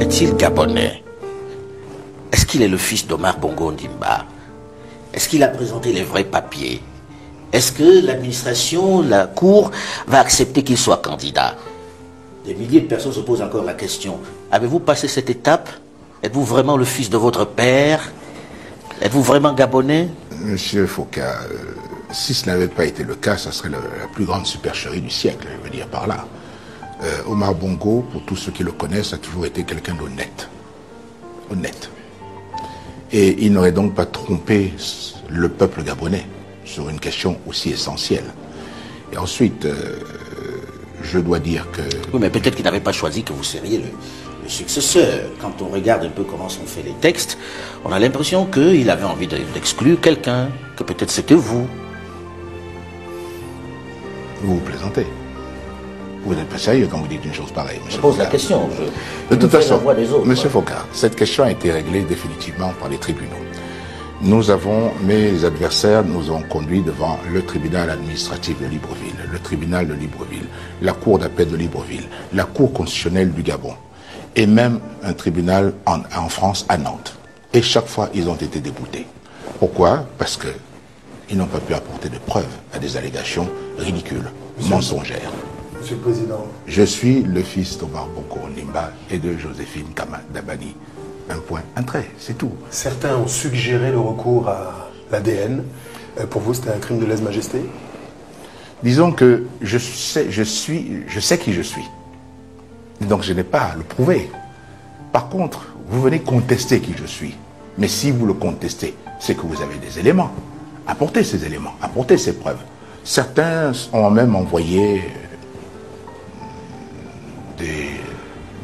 Est-il gabonais? Est-ce qu'il est le fils d'Omar Bongo Ndimba Est-ce qu'il a présenté les vrais papiers? Est-ce que l'administration, la Cour, va accepter qu'il soit candidat? Des milliers de personnes se posent encore la question. Avez-vous passé cette étape? Êtes-vous vraiment le fils de votre père? Êtes-vous vraiment gabonais? Monsieur Foucault, euh, si ce n'avait pas été le cas, ça serait la plus grande supercherie du siècle, je veux dire par là. Euh, Omar Bongo, pour tous ceux qui le connaissent, a toujours été quelqu'un d'honnête. Honnête. Et il n'aurait donc pas trompé le peuple gabonais sur une question aussi essentielle. Et ensuite, euh, je dois dire que Oui, mais peut-être qu'il n'avait pas choisi que vous seriez le, le successeur. Quand on regarde un peu comment sont faits les textes, on a l'impression qu'il avait envie de- d'exclure quelqu'un, que peut-être c'était vous. Vous vous plaisantez. Vous n'êtes pas sérieux quand vous dites une chose pareille, Je pose la question. Je, De toute façon, autres. Monsieur Foucault, cette question a été réglée définitivement par les tribunaux. Nous avons, mes adversaires nous ont conduits devant le tribunal administratif de Libreville, le tribunal de Libreville, la cour d'appel de Libreville, la cour constitutionnelle du Gabon, et même un tribunal en, en France, à Nantes. Et chaque fois, ils ont été déboutés. Pourquoi? Parce que ils n'ont pas pu apporter de preuves à des allégations ridicules, mensongères. Monsieur le Président, Je suis le fils d'Omar Boko Nimba et de Joséphine Kama Dabani. Un point, un trait, c'est tout. certains ont suggéré le recours à l'ADN. Euh, Pour vous, c'était un crime de lèse-majesté? Disons que je sais, je suis, je sais qui je suis. Donc je n'ai pas à le prouver. Par contre, vous venez contester qui je suis. Mais si vous le contestez, c'est que vous avez des éléments. Apportez ces éléments, apportez ces preuves. Certains ont même envoyé euh, des,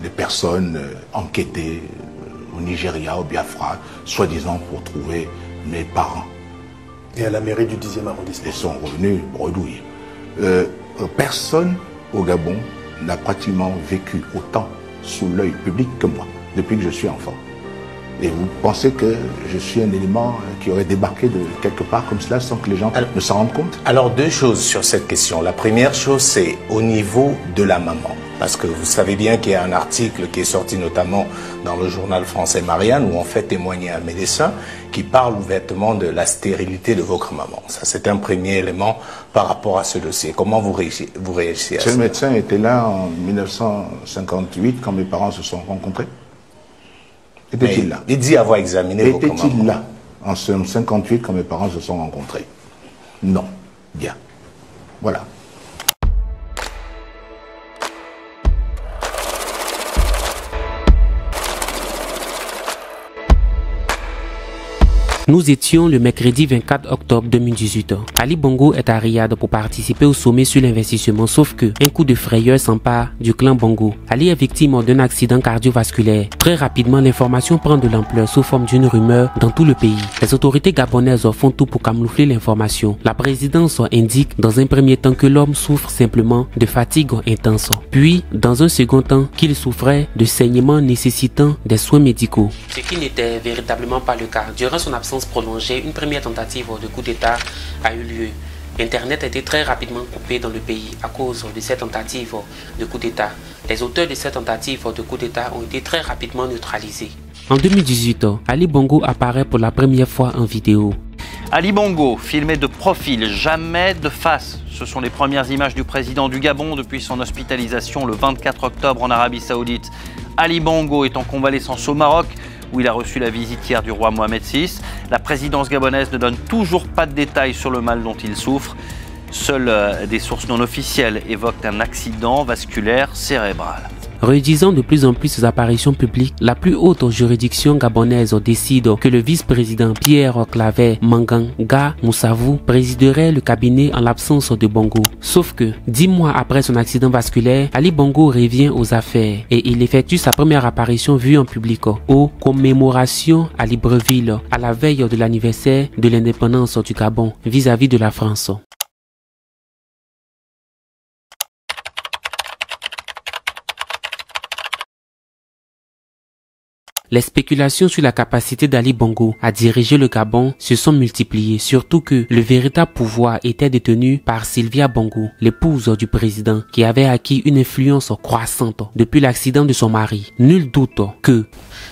des personnes euh, enquêtées euh, au Nigeria, au Biafra, soi-disant pour trouver mes parents. Et à la mairie du 10e arrondissement. Ils sont revenus bredouilles. Euh, personne au Gabon n'a pratiquement vécu autant sous l'œil public que moi, depuis que je suis enfant. Et vous pensez que je suis un élément euh, qui aurait débarqué de quelque part comme cela sans que les gens ne s'en rendent compte? Alors deux choses sur cette question. La première chose, c'est au niveau de la maman. Parce que vous savez bien qu'il y a un article qui est sorti notamment dans le journal français Marianne où on fait témoigner un médecin qui parle ouvertement de la stérilité de votre maman. Ça, c'est un premier élément par rapport à ce dossier. Comment vous réagissez, vous réagissez à Ce médecin était là en 1958 quand mes parents se sont rencontrés. Était-il là? Il dit avoir examiné. Était-il là? En 1958 quand mes parents se sont rencontrés Non. Bien. Voilà. Nous étions le mercredi 24 octobre 2018. Ali Bongo est à Riyad pour participer au sommet sur l'investissement, sauf que un coup de frayeur s'empare du clan Bongo. Ali est victime d'un accident cardiovasculaire. Très rapidement, l'information prend de l'ampleur sous forme d'une rumeur dans tout le pays. Les autorités gabonaises font tout pour camoufler l'information. La présidence indique dans un premier temps que l'homme souffre simplement de fatigue intense, puis dans un second temps qu'il souffrait de saignements nécessitant des soins médicaux. Ce qui n'était véritablement pas le cas. Durant son absence prolongée, une première tentative de coup d'État a eu lieu. Internet a été très rapidement coupé dans le pays à cause de cette tentative de coup d'État. Les auteurs de cette tentative de coup d'État ont été très rapidement neutralisés. En 2018, Ali Bongo apparaît pour la première fois en vidéo. Ali Bongo, filmé de profil, jamais de face. Ce sont les premières images du président du Gabon depuis son hospitalisation le 24 octobre en Arabie Saoudite. Ali Bongo est en convalescence au Maroc, où il a reçu la visite hier du roi Mohamed VI. La présidence gabonaise ne donne toujours pas de détails sur le mal dont il souffre. Seules euh, des sources non officielles évoquent un accident vasculaire cérébral. Réduisant de plus en plus ses apparitions publiques, la plus haute juridiction gabonaise décide que le vice-président Pierre Claver Manganga Moussavou présiderait le cabinet en l'absence de Bongo. Sauf que, dix mois après son accident vasculaire, Ali Bongo revient aux affaires et il effectue sa première apparition vue en public aux commémorations à Libreville à la veille de l'anniversaire de l'indépendance du Gabon vis-à-vis de la France. Les spéculations sur la capacité d'Ali Bongo à diriger le Gabon se sont multipliées, surtout que le véritable pouvoir était détenu par Sylvia Bongo, l'épouse du président, qui avait acquis une influence croissante depuis l'accident de son mari. Nul doute que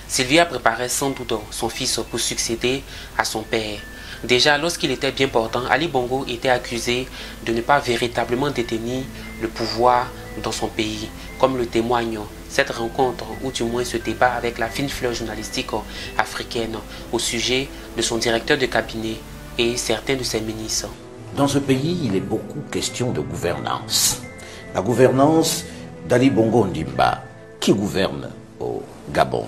Sylvia préparait sans doute son fils pour succéder à son père. Déjà, lorsqu'il était bien portant, Ali Bongo était accusé de ne pas véritablement détenir le pouvoir dans son pays, comme le témoigne cette rencontre, ou du moins ce débat avec la fine fleur journalistique africaine au sujet de son directeur de cabinet et certains de ses ministres. Dans ce pays, il est beaucoup question de gouvernance. La gouvernance d'Ali Bongo Ndimba, qui gouverne au Gabon.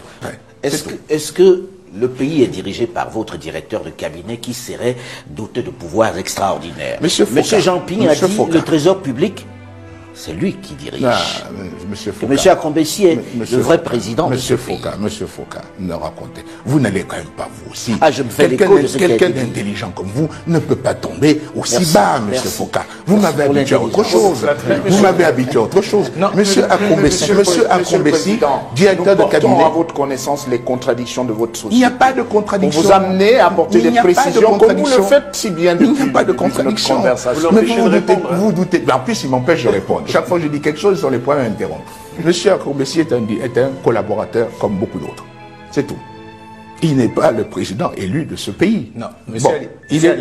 Est-ce que, est que le pays est dirigé par votre directeur de cabinet qui serait doté de pouvoirs extraordinaires? Monsieur, Monsieur Jean Ping a dit le trésor public c'est lui qui dirige. Non, monsieur Foucault. Monsieur Akombessi est le vrai président monsieur de ce Foucault, pays. Monsieur Foucault, ne racontez. Vous n'allez quand même pas vous aussi. Ah, je me fais Quelqu'un d'intelligent comme vous ne peut pas tomber aussi bas, monsieur Foucault. Vous m'avez habitué à autre chose. Vous m'avez habitué à autre chose. Non, monsieur Akombessi, monsieur directeur de cabinet. à votre connaissance les contradictions de votre société. Il n'y a pas de contradiction. Vous vous amenez à apporter des précisions comme vous le faites si bien Il n'y a pas de contradiction. Mais vous doutez, vous doutez. En plus, il m'empêche de répondre. Chaque fois que je dis quelque chose, sur les points interrompre. Monsieur Akourbessi est un, est un collaborateur comme beaucoup d'autres. C'est tout. Il n'est pas le président élu de ce pays. Non, monsieur il est,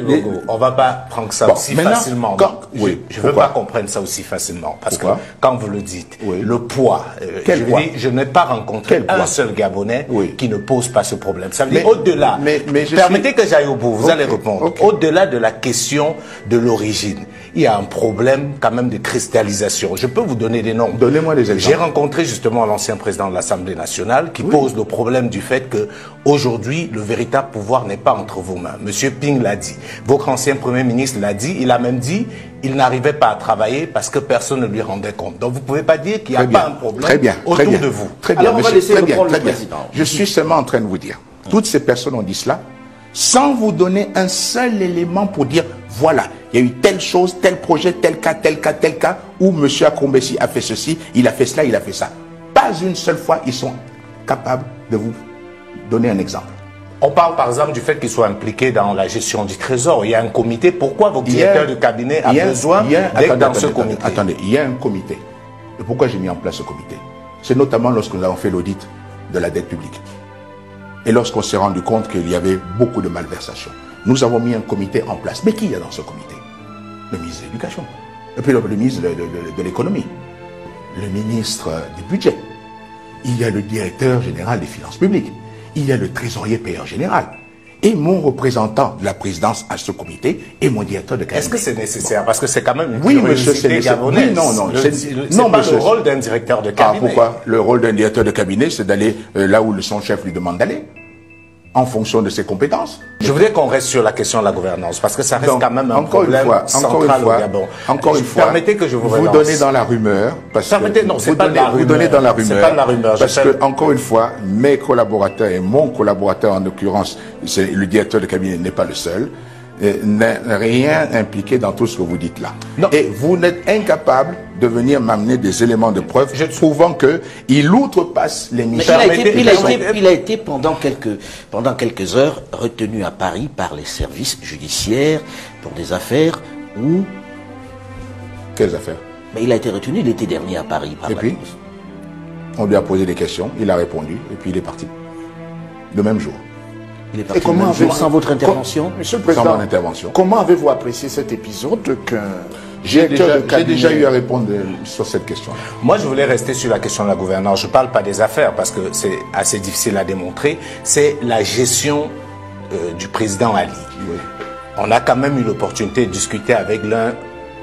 on ne va pas prendre ça aussi facilement. oui, je ne veux pas comprendre ça aussi facilement. Parce que quand vous le dites, le poids, euh, je, je n'ai pas rencontré un seul Gabonais qui ne pose pas ce problème. Ça veut dire au-delà, mais, permettez que j'aille au bout, vous allez répondre. Au-delà de la question de l'origine, il y a un problème quand même de cristallisation. Je peux vous donner des noms. Donnez-moi des exemples. J'ai rencontré justement l'ancien président de l'Assemblée nationale qui pose le problème du fait que aujourd'hui le véritable pouvoir n'est pas entre vos mains. Monsieur Ping l'a dit. Votre ancien Premier ministre l'a dit. Il a même dit il n'arrivait pas à travailler parce que personne ne lui rendait compte. Donc vous ne pouvez pas dire qu'il n'y a pas un problème très bien, autour très bien, de vous. Très bien, monsieur, très bien, très bien. Je suis seulement en train de vous dire. Toutes ces personnes ont dit cela sans vous donner un seul élément pour dire voilà, il y a eu telle chose, tel projet, tel cas, tel cas, tel cas, où M. Akombessi a fait ceci, il a fait cela, il a fait ça. Pas une seule fois, ils sont capables de vous donner un exemple. On parle par exemple du fait qu'ils soient impliqués dans la gestion du trésor. Il y a un comité. Pourquoi votre directeur de cabinet a, besoin d'être dans ce comité? Attendez, il y a un comité. Et pourquoi j'ai mis en place ce comité? C'est notamment lorsque nous avons fait l'audit de la dette publique. Et lorsqu'on s'est rendu compte qu'il y avait beaucoup de malversations. Nous avons mis un comité en place. Mais qui y a dans ce comité? Le ministre de l'Éducation. Et puis le, ministre de, de l'économie. Le ministre du budget. Il y a le directeur général des finances publiques il y a le trésorier payeur général et mon représentant de la présidence à ce comité et mon directeur de cabinet. Est-ce que c'est nécessaire? Parce que c'est quand même une oui, monsieur, c'est. Oui, non, non, c'est pas le rôle d'un directeur de cabinet. Ah, pourquoi? Le rôle d'un directeur de cabinet, c'est d'aller euh, là où son chef lui demande d'aller en fonction de ses compétences. Je voudrais qu'on reste sur la question de la gouvernance, parce que ça reste quand même un encore problème une fois, central encore une fois, au Gabon. Encore une fois, permettez que je vous Vous donnez dans la rumeur, parce permettez, non, c'est pas, vous donnez dans la rumeur, pas de la rumeur. Parce que, encore une fois, mes collaborateurs et mon collaborateur, en l'occurrence, le directeur de cabinet n'est pas le seul, n'est rien impliqué dans tout ce que vous dites là. Et vous n'êtes incapable de venir m'amener des éléments de preuve je... prouvant qu'il outrepasse les missions. Il, a été, il, a été, il a été pendant quelques, pendant quelques heures retenu à Paris par les services judiciaires pour des affaires où... Quelles affaires? Mais il a été retenu l'été dernier à Paris par et la puis, On lui a posé des questions, il a répondu et puis il est parti. Le même jour. Il est parti et comment avez sans votre intervention Monsieur le Président, sans mon intervention. Comment avez-vous apprécié cet épisode qu'un j'ai déjà, déjà, eu à répondre sur cette question. -là. Moi, je voulais rester sur la question de la gouvernance. Je ne parle pas des affaires parce que c'est assez difficile à démontrer. C'est la gestion euh, du président Ali. Oui. On a quand même eu l'opportunité de discuter avec l'un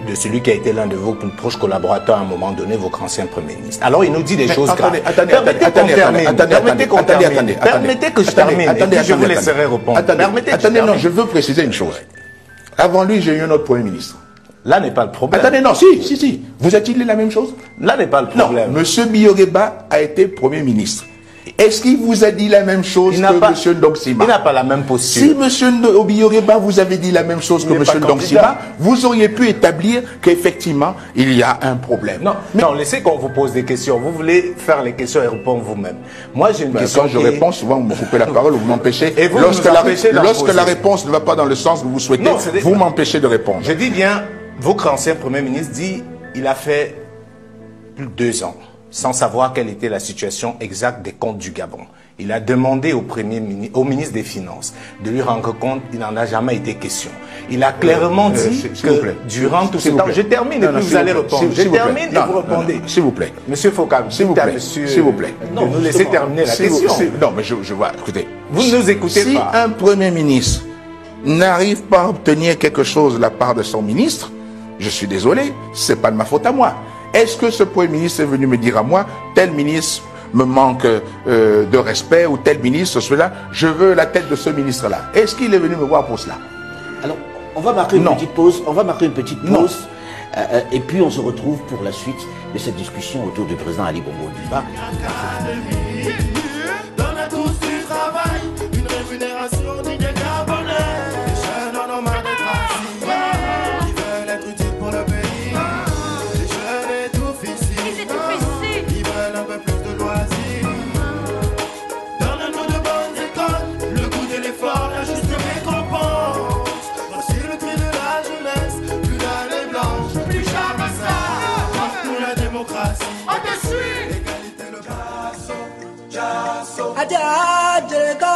de celui qui a été l'un de vos proches collaborateurs à un moment donné, votre ancien Premier ministre. Alors, il nous dit des choses attendez, graves. Attendez, permettez attendez, termine. attendez, permettez qu'on attendez, termine. attendez, permettez que je termine. Attendez, et puis je vous laisserai répondre. Attendez, attendez non, je veux préciser une chose. Avant lui, j'ai eu un autre Premier ministre. Là n'est pas le problème. Attendez, non, si, si, si. Vous a-t-il dit la même chose? Là n'est pas le problème. Non, M. Bioreba a été Premier ministre. Est-ce qu'il vous a dit la même chose que M. Ndoxima Il n'a pas la même posture. Si M. Obioreba vous avait dit la même chose que M. Ndoxima, vous auriez pu établir qu'effectivement, il y a un problème. Non, non laissez qu'on vous pose des questions. Vous voulez faire les questions et répondre vous-même. Moi, j'ai une ben, question. Quand je réponds, souvent, vous me coupez la parole, vous m'empêchez. Et vous, lorsque, la, lorsque la réponse ne va pas dans le sens que vous souhaitez, vous m'empêchez de répondre. Je dis bien, votre ancien Premier ministre dit il a fait plus de deux ans sans savoir quelle était la situation exacte des comptes du Gabon. Il a demandé au, premier au ministre des Finances de lui rendre compte, il n'en a jamais été question. Il a clairement euh, dit que durant tout ce temps, je termine et puis vous allez répondre. Je termine et vous répondez. S'il vous plaît. Monsieur Foucault, s'il vous plaît. S'il vous plaît. Non, nous laissez terminer la question. non, mais je, je vois, écoutez. Vous ne nous écoutez si pas. Si un Premier ministre n'arrive pas à obtenir quelque chose de la part de son ministre, je suis désolé, c'est pas de ma faute à moi. Est-ce que ce Premier ministre est venu me dire à moi, tel ministre me manque euh, de respect ou tel ministre, cela, je veux la tête de ce ministre-là. Est-ce qu'il est venu me voir pour cela? Alors, on va marquer une petite pause. On va marquer une petite pause. Euh, euh, et puis on se retrouve pour la suite de cette discussion autour du président Ali Bongo ajá jèrè ká